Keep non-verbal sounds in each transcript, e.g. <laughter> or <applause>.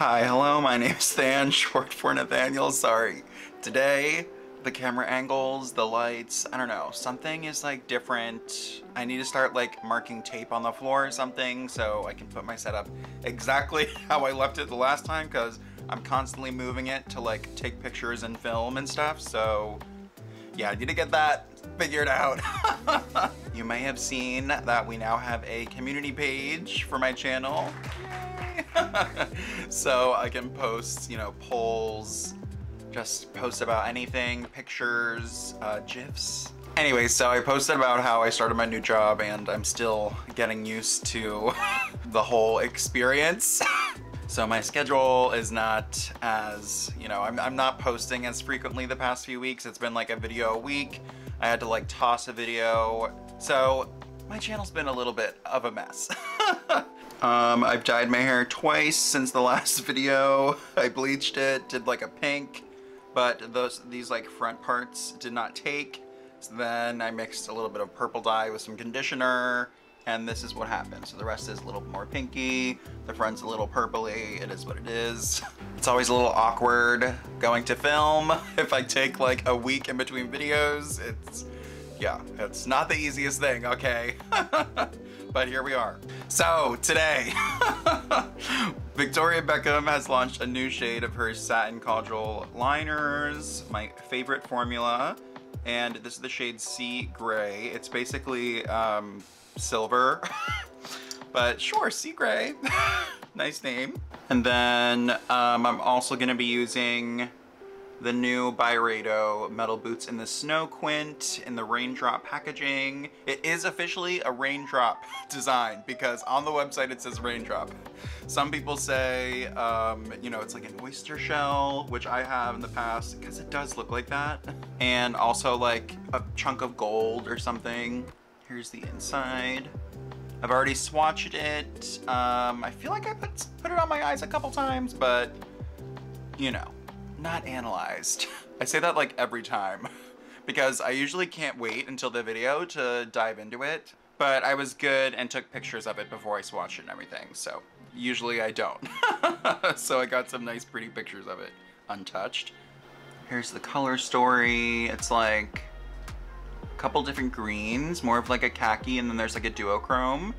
Hi, hello, my name is Than, <laughs> short for Nathaniel, sorry. Today, the camera angles, the lights, I don't know, something is like different. I need to start like marking tape on the floor or something so I can put my setup exactly <laughs> how I left it the last time because I'm constantly moving it to like take pictures and film and stuff, so yeah, I need to get that figured out. <laughs> you may have seen that we now have a community page for my channel. <laughs> so I can post, you know, polls, just post about anything, pictures, uh, GIFs. Anyway, so I posted about how I started my new job and I'm still getting used to <laughs> the whole experience. <laughs> So my schedule is not as, you know, I'm, I'm not posting as frequently the past few weeks. It's been like a video a week. I had to like toss a video. So my channel's been a little bit of a mess. Um, I've dyed my hair twice since the <laughs> last video. I bleached it, did like a pink, but those these like front parts did not take. So then I mixed a little bit of purple dye with some conditioner and this is what happened. So the rest is a little more pinky, the front's a little purpley, it is what it is. <laughs> It's always a little awkward going to film. <laughs> If I take like a week in between videos, it's, yeah, it's not the easiest thing, okay? But here we are. So today, <laughs> Victoria Beckham has launched a new shade of her satin Kajal liners, my favorite formula. And this is the shade Sea Gray. It's basically um, silver. <laughs> but sure, sea gray. <laughs> nice name. And then um, I'm also gonna be using the new Byredo metal boots in the snow quint in the raindrop packaging. It is officially a raindrop <laughs> design because on the website it says raindrop. Some people say, um, you know, it's like an oyster shell, which I have in the past because it does look like that. And also like a chunk of gold or something. Here's the inside. I've already swatched it. Um, I feel like I put, put it on my eyes a couple times, but you know, not analyzed. <laughs> I say that like every time <laughs> because I usually can't wait until the video to dive into it, but I was good and took pictures of it before I swatched it and everything, so usually I don't. <laughs> so I got some nice pretty pictures of it untouched. Here's the color story. It's like a couple different greens, more of like a khaki, and then there's like a duochrome.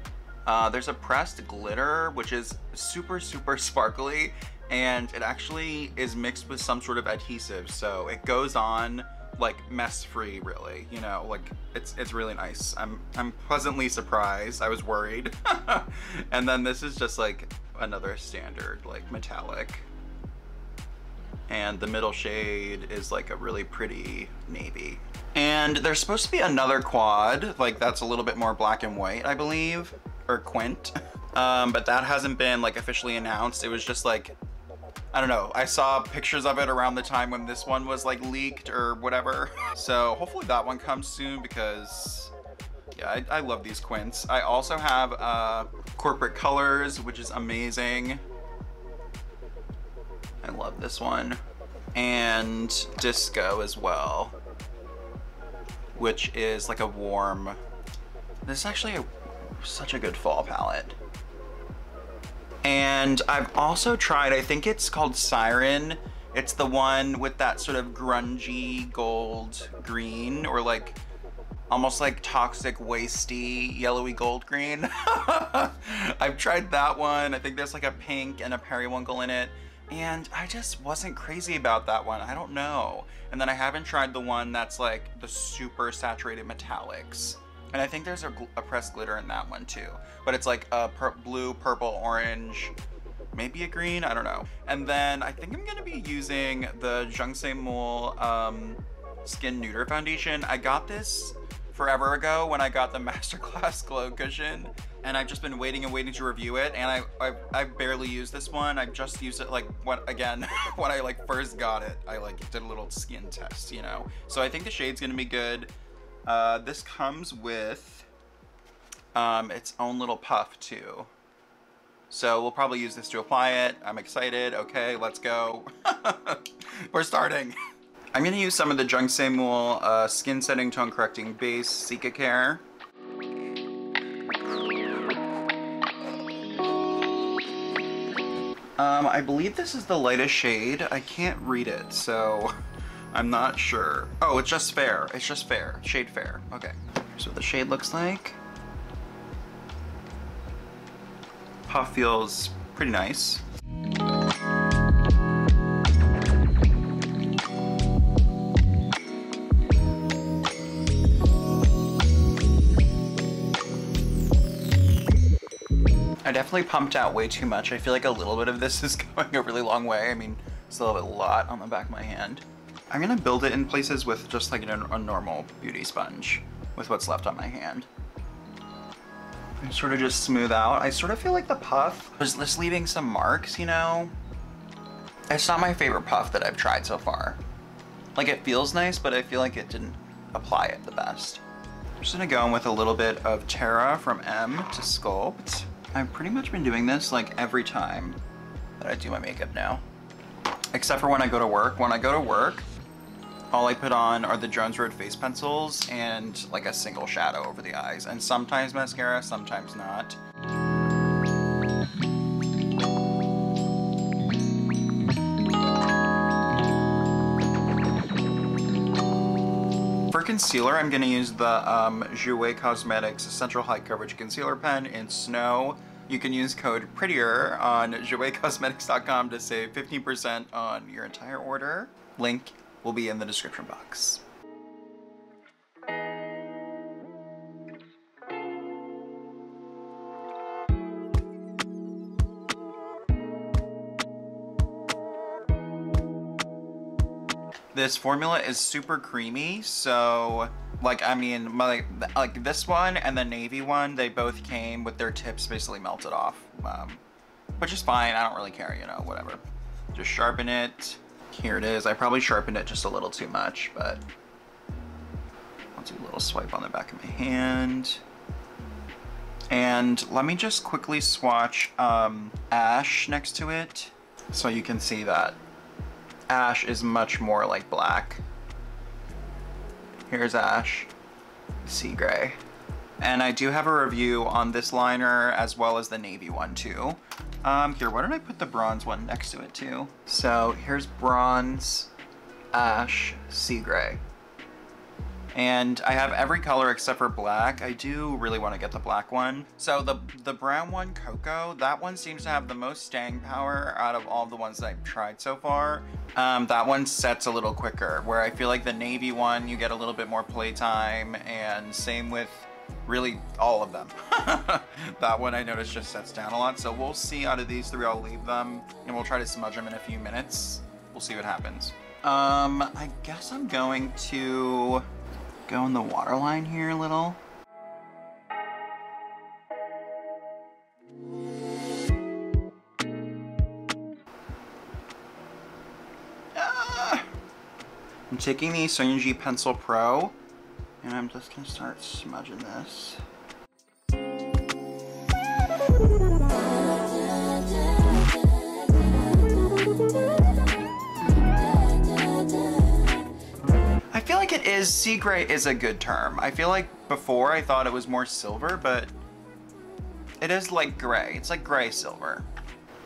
Uh, there's a pressed glitter, which is super, super sparkly, and it actually is mixed with some sort of adhesive, so it goes on like mess-free, really. You know, like it's it's really nice. I'm I'm pleasantly surprised. I was worried, <laughs> and then this is just like another standard like metallic and the middle shade is like a really pretty navy. And there's supposed to be another quad, like that's a little bit more black and white, I believe, or quint. <laughs> Um, but that hasn't been like officially announced. It was just like, I don't know. I saw pictures of it around the time when this one was like leaked or whatever. <laughs> So hopefully that one comes soon because yeah, I, I love these quints. I also have uh, corporate colors, which is amazing. I love this one. And disco as well which is like a warm, this is actually a, such a good fall palette. And I've also tried, I think it's called Siren. It's the one with that sort of grungy gold green or like almost like toxic wasty yellowy gold green. <laughs> I've tried that one. I think there's like a pink and a periwinkle in it and I just wasn't crazy about that one. I don't know. And then I haven't tried the one that's like the super saturated metallics. And I think there's a, a pressed glitter in that one too. But it's like a per blue, purple, orange, maybe a green, I don't know. And then I think I'm gonna be using the Jung Saem um, Skin Nuder Foundation. I got this forever ago when I got the <laughs> Masterclass Glow Cushion and I've just been waiting and waiting to review it and I, I, I barely used this one. I just used it like what again <laughs> when I like first got it. I like did a little skin test, you know. So I think the shade's gonna be good. Uh, this comes with um, its own little puff too. So we'll probably use this to apply it. I'm excited. Okay, let's go. <laughs> We're starting. <laughs> I'm gonna use some of the Jung Saem uh, Skin Setting Tone Correcting Base Cica Care. Um, I believe this is the lightest shade. I can't read it, so <laughs> I'm not sure. Oh, it's just fair. It's just fair. Shade fair. Okay. So the shade looks like. Puff feels pretty nice. I definitely pumped out way too much. I feel like a little bit of this <laughs> is going a really long way. I mean, still have a lot on the back of my hand. I'm gonna build it in places with just like a, a normal beauty sponge with what's left on my hand. And sort of just smooth out. I sort of feel like the puff was just leaving some marks, you know? It's not my favorite puff that I've tried so far. Like it feels nice, but I feel like it didn't apply it the best. I'm just gonna go in with a little bit of Terra from Em to sculpt. I've pretty much been doing this like every time that I do my makeup now. Except for when I go to work. When I go to work, all I put on are the Jones Road face pencils and like a single shadow over the eyes. And sometimes mascara, sometimes not. For concealer, I'm going to use the um, Jouer Cosmetics Essential High Coverage Concealer Pen in Snow. You can use code PRETTIER on <laughs> jouercosmetics.com to save 15% on your entire order. Link will be in the description box. This formula is super creamy, so like I mean my, like this one and the navy one, they both came with their tips basically melted off, um, which is fine. I don't really care, you know, whatever. Just sharpen it. Here it is. I probably sharpened it just a little too much, but I'll do a little swipe on the back of my hand. And let me just quickly swatch um, Ash next to it so you can see that Ash is much more like black. Here's Ash, Sea Gray. And I do have a review on this liner as well as the navy one too. Um, here, why don't I put the bronze one next to it too? So here's bronze, ash, sea gray. And I have every color except for black. I do really want to get the black one. So the, the brown one, Cocoa, that one seems to have the most staying power out of all the ones that I've tried so far. Um, that one sets a little quicker, where I feel like the navy one, you get a little bit more playtime, and same with really all of them. <laughs> that one I noticed just sets down a lot. So we'll see out of these three, I'll leave them and we'll try to smudge them in a few minutes. We'll see what happens. Um, I guess I'm going to go in the waterline here a little. Ah! I'm taking the Sonia G Pencil Pro and I'm just gonna start smudging this. I feel like it is, sea gray is a good term. I feel like before I thought it was more silver, but it is like gray. It's like gray silver.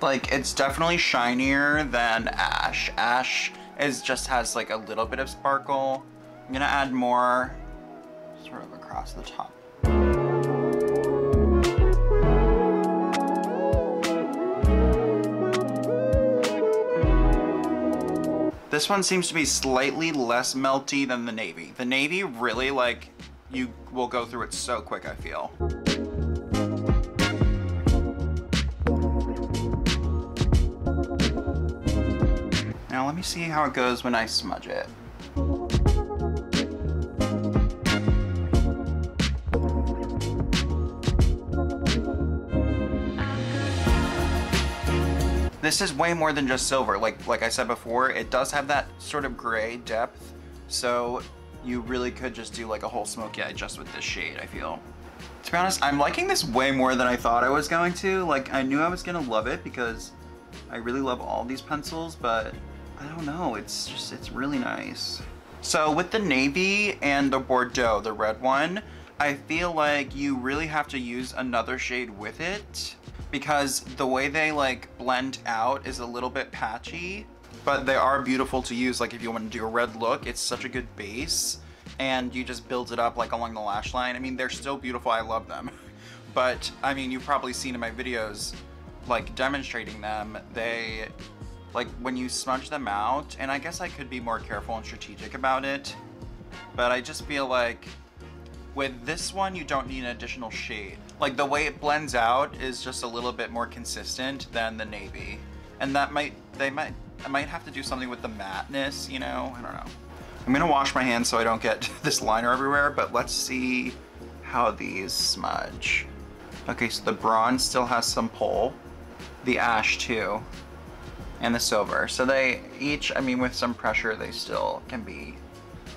Like, it's definitely shinier than ash. Ash is just has like a little bit of sparkle. I'm gonna add more sort of across the top. This one seems to be slightly less melty than the navy. The navy really like, you will go through it so quick, I feel. Now let me see how it goes when I smudge it. This is way more than just silver. Like like I said before, it does have that sort of gray depth. So you really could just do like a whole smoky eye just with this shade, I feel. To be honest, I'm liking this way more than I thought I was going to. Like I knew I was gonna love it because I really love all these pencils, but I don't know, it's just, it's really nice. So with the navy and the Bordeaux, the red one, I feel like you really have to use another shade with it because the way they like blend out is a little bit patchy, but they are beautiful to use. Like if you want to do a red look, it's such a good base and you just build it up like along the lash line. I mean, they're still beautiful. I love them. <laughs> But I mean, you've probably seen in my videos, like demonstrating them, they, like when you smudge them out, and I guess I could be more careful and strategic about it, but I just feel like with this one, you don't need an additional shade. Like the way it blends out is just a little bit more consistent than the navy. And that might, they might, I might have to do something with the matteness, you know, I don't know. I'm gonna wash my hands so I don't get <laughs> this liner everywhere, but let's see how these smudge. Okay, so the bronze still has some pull, the ash too, and the silver. So they each, I mean, with some pressure, they still can be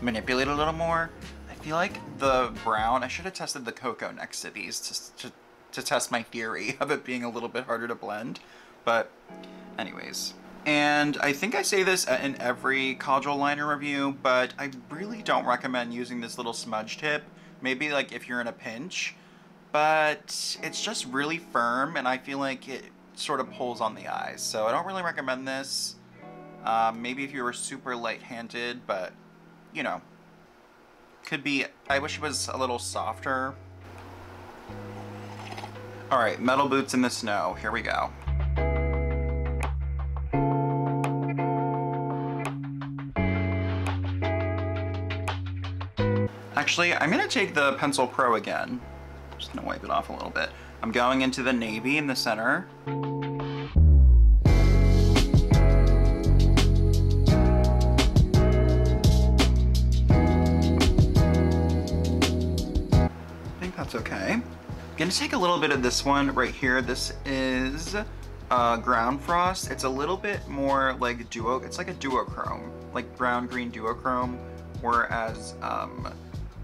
manipulated a little more feel like the brown, I should have tested the cocoa next to these to, to, to test my theory <laughs> of it being a little bit harder to blend. But anyways. And I think I say this in every Kajal liner review, but I really don't recommend using this little smudge tip. Maybe like if you're in a pinch, but it's just really firm and I feel like it sort of pulls on the eyes. So I don't really recommend this. Um, maybe if you were super light-handed, but you know, could be, I wish it was a little softer. All right, metal boots in the snow. Here we go. Actually, I'm gonna take the Pencil Pro again. Just gonna wipe it off a little bit. I'm going into the navy in the center. That's okay. Gonna take a little bit of this one right here. This is uh, Ground Frost. It's a little bit more like duo, it's like a duochrome, like brown green duochrome, whereas um,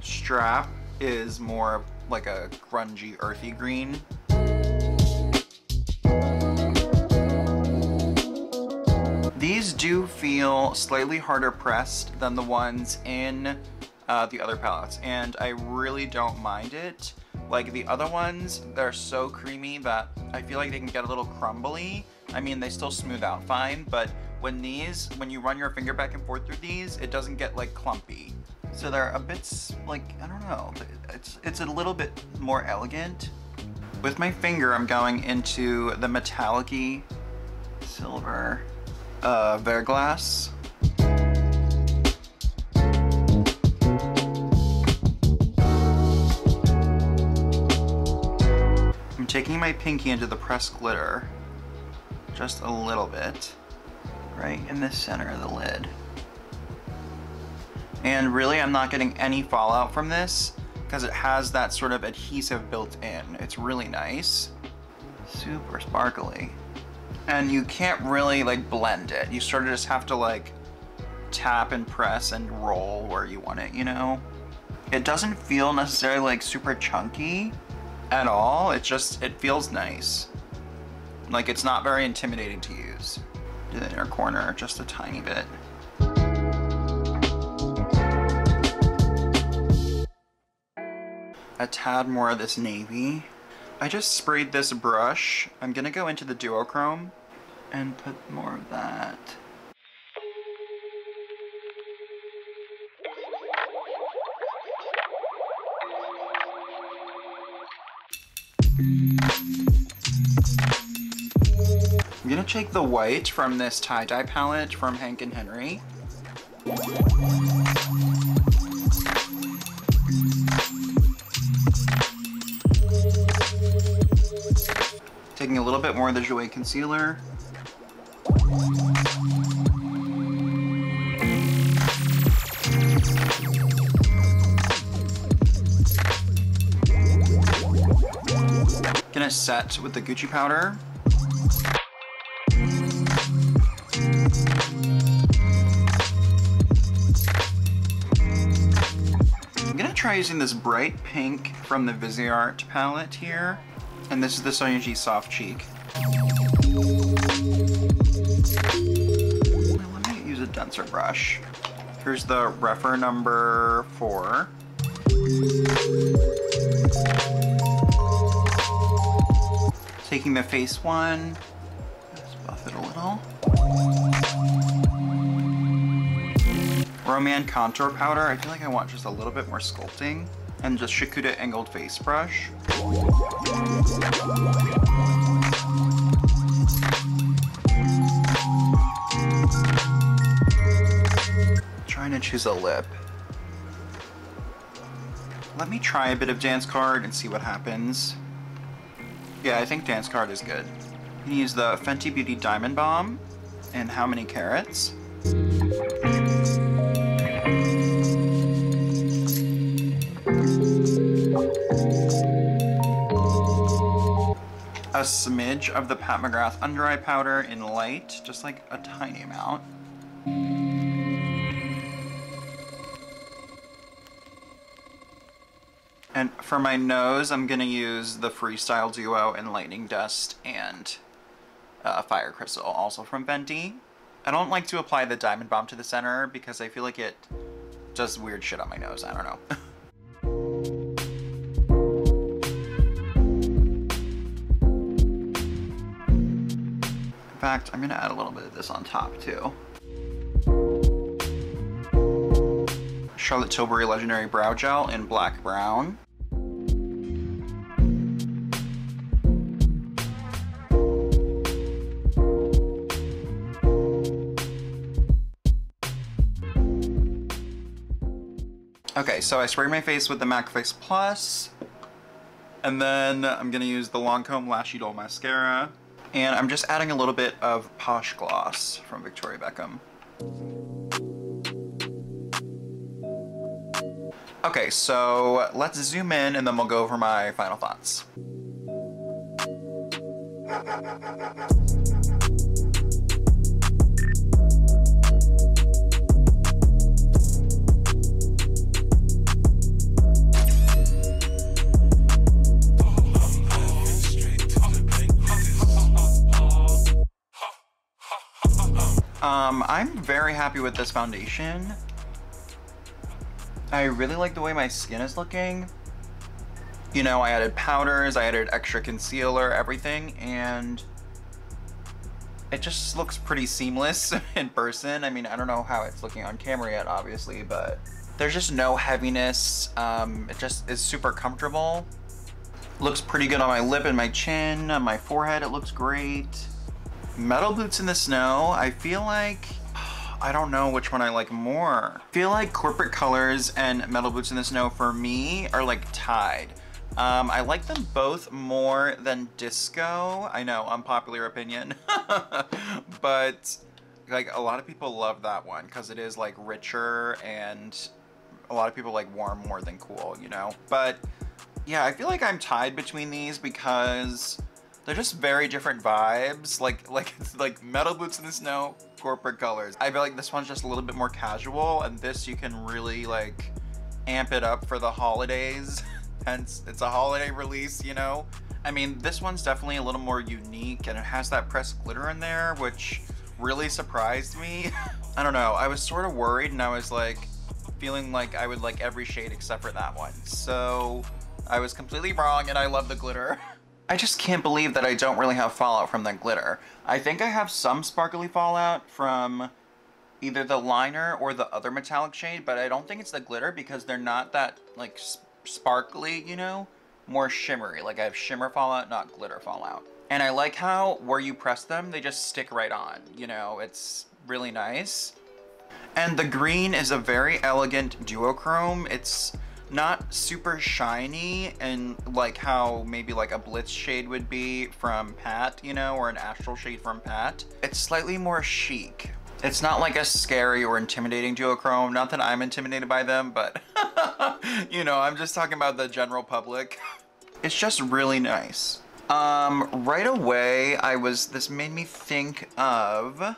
Strap is more like a grungy earthy green. These do feel slightly harder pressed than the ones in uh, the other palettes, and I really don't mind it. Like the other ones, they're so creamy that I feel like they can get a little crumbly. I mean, they still smooth out fine, but when these, when you run your finger back and forth through these, it doesn't get like clumpy. So they're a bit, like, I don't know, it's, it's a little bit more elegant. With my finger, I'm going into the metallic silver uh, Verglas. Taking my pinky into the pressed glitter, just a little bit, right in the center of the lid. And really, I'm not getting any fallout from this because it has that sort of adhesive built in. It's really nice. Super sparkly. And you can't really like blend it. You sort of just have to like tap and press and roll where you want it, you know? It doesn't feel necessarily like super chunky, at all. It just, it feels nice. Like it's not very intimidating to use. Do the inner corner just a tiny bit. A tad more of this navy. I just sprayed this brush. I'm gonna go into the duochrome and put more of that. I'm gonna take the white from this tie-dye palette from Hank and Henri. Taking a little bit more of the Jouer concealer. Gonna set with the Gucci powder. I'm gonna try using this bright pink from the Viseart palette here. And this is the Sonia G Soft Cheek. Let me use a denser brush. Here's the Rephr number four. Taking the face one, just buff it a little. Rom&nd contour powder. I feel like I want just a little bit more sculpting. And just Shakuda angled face brush. Trying to choose a lip. Let me try a bit of Dance Card and see what happens. Yeah, I think Dance Card is good. I'm use the Fenty Beauty Diamond Bomb. And how many carats? A smidge of the Pat McGrath Under Eye Powder in light, just like a tiny amount. For my nose, I'm gonna use the Freestyle Duo in Lightning Dust and uh, Fire Crystal, also from Fenty. I don't like to apply the Diamond Bomb to the center because I feel like it does weird shit on my nose. I don't know. <laughs> in fact, I'm gonna add a little bit of this on top too. Charlotte Tilbury Legendary Brow Gel in Black Brown. So I spray my face with the MAC Fix Plus, and then I'm gonna use the Lancome Lash Idol Mascara, and I'm just adding a little bit of Posh Gloss from Victoria Beckham. Okay, so let's zoom in and then we'll go over my final thoughts. Um, I'm very happy with this foundation. I really like the way my skin is looking. You know, I added powders, I added extra concealer, everything, and it just looks pretty seamless <laughs> in person. I mean, I don't know how it's looking on camera yet, obviously, but there's just no heaviness. Um, it just is super comfortable. Looks pretty good on my lip and my chin, on my forehead, it looks great. Metal Boots in the Snow, I feel like, I don't know which one I like more. I feel like Corporate Colors and Metal Boots in the Snow for me are like tied. Um, I like them both more than Disco. I know, unpopular opinion. <laughs> but like a lot of people love that one because it is like richer and a lot of people like warm more than cool, you know? But yeah, I feel like I'm tied between these because they're just very different vibes. Like like <laughs> like metal boots in the snow, corporate colors. I feel like this one's just a little bit more casual, and this you can really like amp it up for the holidays. <laughs> Hence, it's a holiday release, you know. I mean, this one's definitely a little more unique, and it has that pressed glitter in there, which really surprised me. <laughs> I don't know. I was sort of worried, and I was like feeling like I would like every shade except for that one. So I was completely wrong, and I love the glitter. I just can't believe that I don't really have fallout from the glitter. I think I have some sparkly fallout from either the liner or the other metallic shade, but I don't think it's the glitter because they're not that, like, sparkly, you know? More shimmery. Like, I have shimmer fallout, not glitter fallout. And I like how where you press them, they just stick right on. You know, it's really nice. And the green is a very elegant duochrome. It's not super shiny and like how maybe like a Blitz shade would be from Pat, you know, or an Astral shade from Pat. It's slightly more chic. It's not like a scary or intimidating duochrome. Not that I'm intimidated by them, but <laughs> you know, I'm just talking about the general public. <laughs> It's just really nice. Um, right away, I was, this made me think of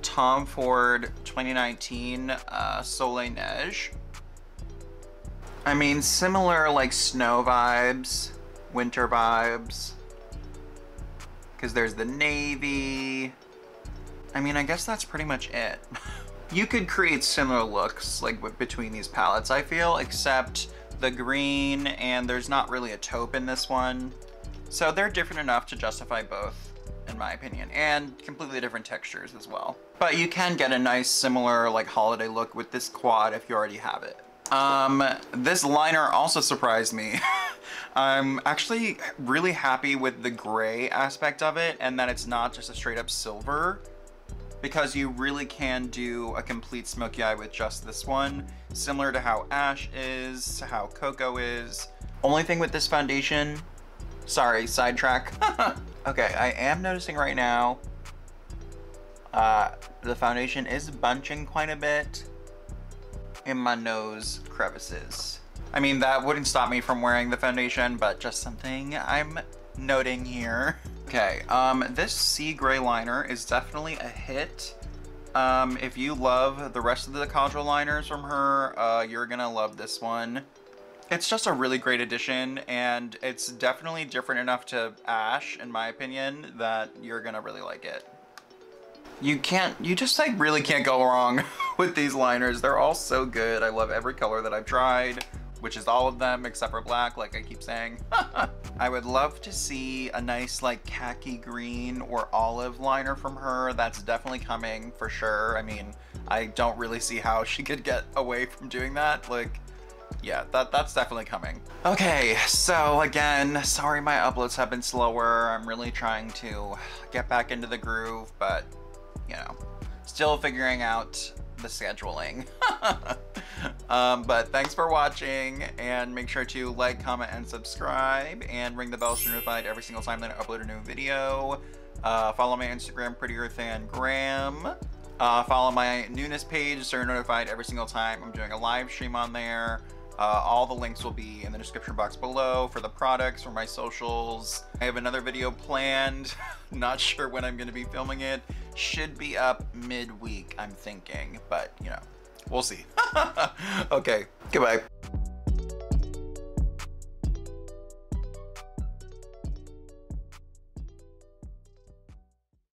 Tom Ford 2019 uh, Soleil Neige. I mean, similar like snow vibes, winter vibes. Because there's the navy. I mean, I guess that's pretty much it. <laughs> you could create similar looks like between these palettes, I feel, except the green and there's not really a taupe in this one. So they're different enough to justify both, in my opinion, and completely different textures as well. But you can get a nice similar like holiday look with this quad if you already have it. Um, this liner also surprised me. <laughs> I'm actually really happy with the gray aspect of it and that it's not just a straight up silver because you really can do a complete smoky eye with just this one, similar to how Ash is, how Cocoa is. Only thing with this foundation, sorry, sidetrack. <laughs> okay, I am noticing right now, uh, the foundation is bunching quite a bit in my nose crevices. I mean, that wouldn't stop me from wearing the foundation, but just something I'm noting here. <laughs> Okay, um, this sea gray liner is definitely a hit. Um, if you love the rest of the Kajal liners from her, uh, you're gonna love this one. It's just a really great addition, and it's definitely different enough to Ash, in my opinion, that you're gonna really like it. You can't, you just like really can't go wrong <laughs> with these liners. They're all so good. I love every color that I've tried which is all of them except for black, like I keep saying. <laughs> I would love to see a nice like khaki green or olive liner from her. That's definitely coming for sure. I mean, I don't really see how she could get away from doing that. Like, yeah, that, that's definitely coming. Okay, so again, sorry my uploads have been slower. I'm really trying to get back into the groove, but, you know, still figuring out the scheduling. <laughs> um, but thanks for watching and make sure to like, comment, and subscribe and ring the bell so you're notified every single time that I upload a new video. Uh, follow my Instagram, and Graham. Uh, follow my newness page so you're notified every single time I'm doing a live stream on there. Uh, all the links will be in the description box below for the products, for my socials. I have another video planned. <laughs> Not sure when I'm going to be filming it. Should be up midweek, I'm thinking. But, you know, we'll see. <laughs> okay, goodbye.